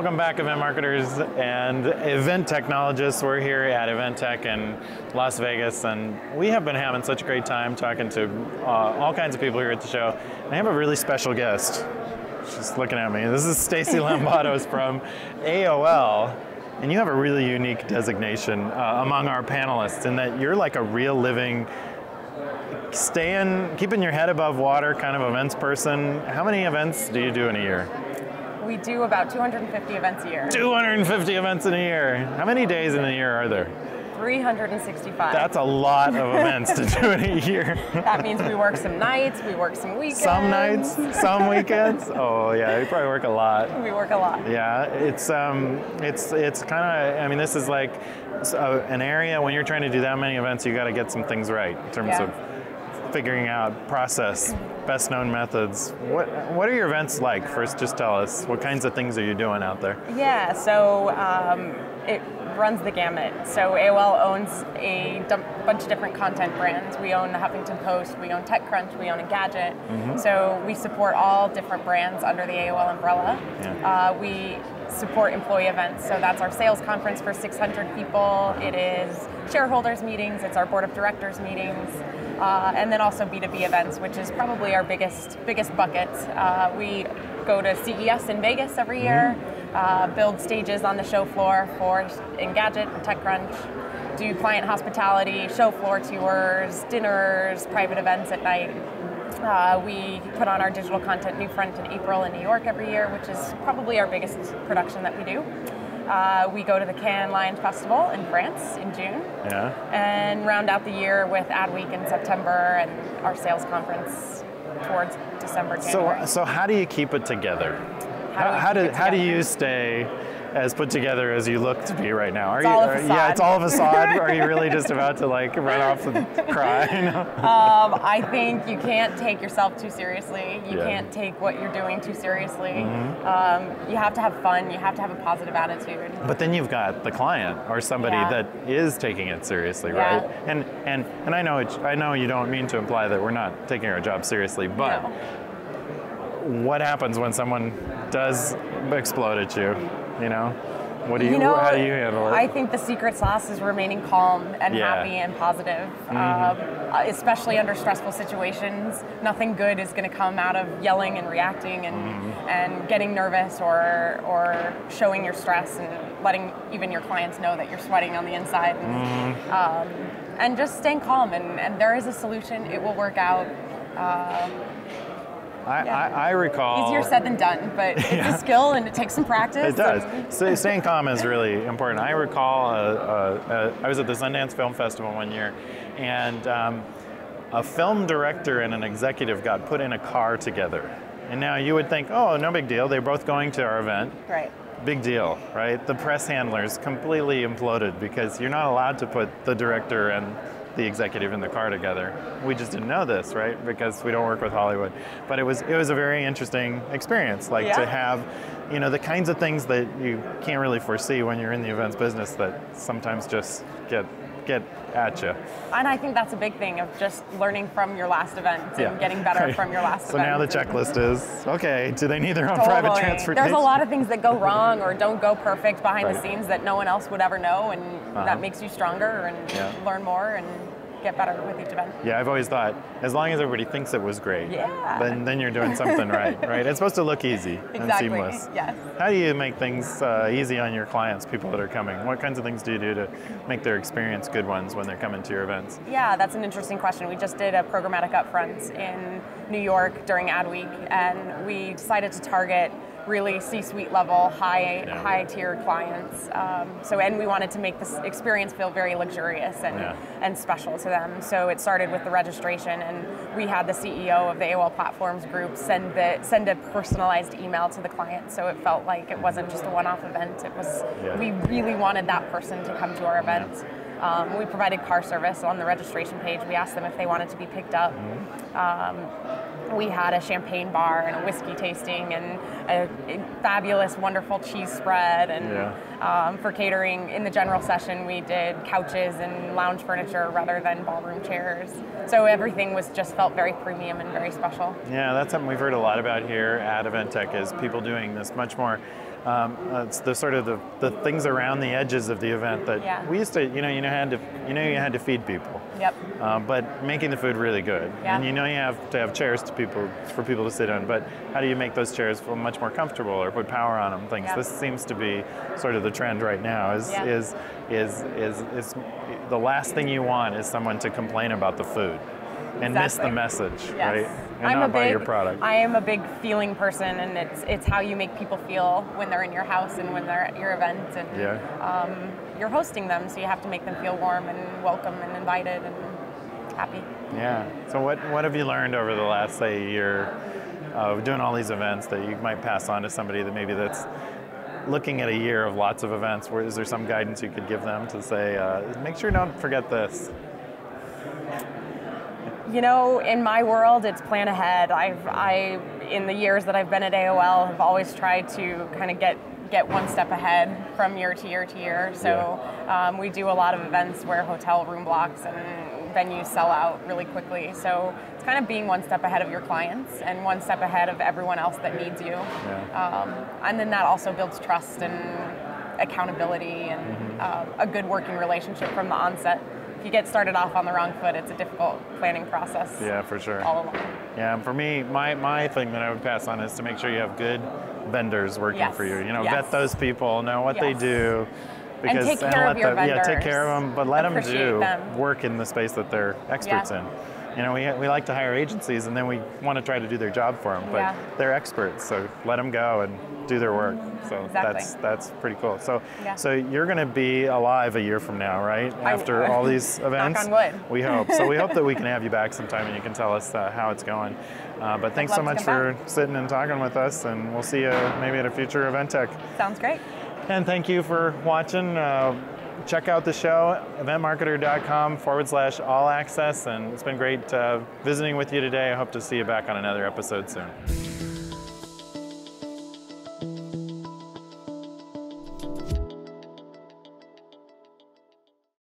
Welcome back, event marketers and event technologists. We're here at Event Tech in Las Vegas, and we have been having such a great time talking to uh, all kinds of people here at the show. And I have a really special guest. She's looking at me. This is Stacy Lambatos from AOL. And you have a really unique designation uh, among our panelists in that you're like a real living, staying, keeping your head above water kind of events person. How many events do you do in a year? We do about 250 events a year. 250 events in a year. How many days in a year are there? 365. That's a lot of events to do in a year. that means we work some nights, we work some weekends. Some nights, some weekends. Oh yeah, we probably work a lot. We work a lot. Yeah, it's um, it's it's kind of. I mean, this is like uh, an area when you're trying to do that many events, you got to get some things right in terms Yeah. of figuring out process, best known methods. What what are your events like? First, just tell us what kinds of things are you doing out there? Yeah, so um, it runs the gamut. So AOL owns a bunch of different content brands. We own the Huffington Post, we own TechCrunch, we own Engadget. So we support all different brands under the AOL umbrella. Yeah. Uh, we support employee events. So that's our sales conference for 600 people. It is shareholders meetings. It's our board of directors meetings. Uh, and then also B2B events, which is probably our biggest biggest bucket. Uh, we go to CES in Vegas every year, uh, build stages on the show floor for Engadget and TechCrunch, do client hospitality, show floor tours, dinners, private events at night. Uh, we put on our digital content New Front in April in New York every year, which is probably our biggest production that we do. Uh, we go to the Cannes Lions Festival in France in June Yeah. and round out the year with Adweek in September and our sales conference towards December, January. So so how do you keep it together? How do how, do, how do you stay as put together as you look to be right now? Are It's you all a are- yeah, it's all a facade. are you really just about to like run off and cry? Um, I think you can't take yourself too seriously. You Yeah. can't take what you're doing too seriously. Mm-hmm. Um, you have to have fun. You have to have a positive attitude. But then you've got the client or somebody Yeah. that is taking it seriously, Yeah. right? And and and I know it, I know you don't mean to imply that we're not taking our job seriously, but No. what happens when someone does explode at you? You know, what do you, You know, how do you handle it? I think the secret sauce is remaining calm and Yeah. Mm-hmm. happy and positive, um, especially under stressful situations. Nothing good is going to come out of yelling and reacting and, Mm-hmm. and getting nervous or, or showing your stress and letting even your clients know that you're sweating on the inside. And, Mm-hmm. um, and just staying calm, and, and there is a solution. It will work out. Um, I, yeah. I, I recall easier said than done, but it's Yeah. a skill and it takes some practice. It does. and- So staying calm is really important. I recall uh, uh, uh, I was at the Sundance Film Festival one year, and um, a film director and an executive got put in a car together. And now you would think, oh, no big deal. They're both going to our event. right. Big deal, right? The press handlers completely imploded because you're not allowed to put the director and the executive in the car together. We just didn't know this, right? Because we don't work with Hollywood. But it was it was a very interesting experience, like to have, you know, the kinds of things that you can't really foresee when you're in the events business that sometimes just get get at you. And I think that's a big thing of just learning from your last event and Yeah. getting better Right. from your last So event. So now the checklist is okay. Do they need their own private Totally. transportation? There's a lot of things that go wrong or don't go perfect behind the scenes that no one else would ever know, and Uh-huh. that makes you stronger and Yeah. learn more and get better with each event. Yeah, I've always thought as long as everybody thinks it was great, Yeah. then then you're doing something right, right? It's supposed to look easy and seamless. Yes. How do you make things uh, easy on your clients, people that are coming? What kinds of things do you do to make their experience good ones when they're coming to your events? Yeah, that's an interesting question. We just did a programmatic upfront in New York during Adweek, and we decided to target really C-suite level, high Yeah. high tier clients. Um, so, and we wanted to make this experience feel very luxurious and Yeah. and special to them. So it started with the registration, and we had the CEO of the AOL Platforms Group send the send a personalized email to the client, so it felt like it wasn't just a one-off event. It was Yeah. we really wanted that person to come to our event. Um, we provided car service on the registration page. We asked them if they wanted to be picked up. Mm-hmm. Um, we had a champagne bar and a whiskey tasting and a, fabulous, wonderful cheese spread. And Yeah. um, for catering, in the general session, we did couches and lounge furniture rather than ballroom chairs. So everything was just felt very premium and very special. Yeah, that's something we've heard a lot about here at EventTech is people doing this much more um, it's the sort of the, the things around the edges of the event that Yeah. we used to, you know, you know, had to, you know, you had to feed people. Yep. Uh, but making the food really good, Yeah. and you know you have to have chairs to people for people to sit on. But how do you make those chairs feel much more comfortable or put power on them? Things. Yeah. This seems to be sort of the trend right now. Is Yeah. is is is is the last thing you want is someone to complain about the food and miss the message, Yes. right? And I'm not a buy big, your product. I am a big feeling person, and it's it's how you make people feel when they're in your house and when they're at your event, and yeah. um, you're hosting them, so you have to make them feel warm and welcome and invited and happy. Yeah. So what what have you learned over the last say year of doing all these events that you might pass on to somebody that maybe that's looking at a year of lots of events? Where is there some guidance you could give them to say, uh, make sure you don't forget this? You know, in my world, it's plan ahead. I've, I, in the years that I've been at AOL, have always tried to kind of get get one step ahead from year to year to year. So um, we do a lot of events where hotel room blocks and venues sell out really quickly. So it's kind of being one step ahead of your clients and one step ahead of everyone else that needs you. Yeah. Um, and then that also builds trust and accountability and Mm-hmm. uh, a good working relationship from the onset. If you get started off on the wrong foot, it's a difficult planning process Yeah, for sure. all along. Yeah, and for me, my, my thing that I would pass on is to make sure you have good vendors working Yes. for you. You know, Yes. vet those people, know what they Yes. do. And take care let of your them, Yeah, take care of them, but let them do them. work in the space that they're experts Yeah. in. You know, we, we like to hire agencies and then we want to try to do their job for them, but Yeah. they're experts, so let them go and do their work. So Exactly. that's that's pretty cool. So Yeah. so you're going to be alive a year from now, right? After all these Knock events. on wood. We hope. So we hope that we can have you back sometime and you can tell us uh, how it's going. Uh, but thanks so much for back. sitting and talking with us, and we'll see you maybe at a future event tech. Sounds great. And thank you for watching. Uh, check out the show, eventmarketer.com forward slash all access. And it's been great uh, visiting with you today. I hope to see you back on another episode soon.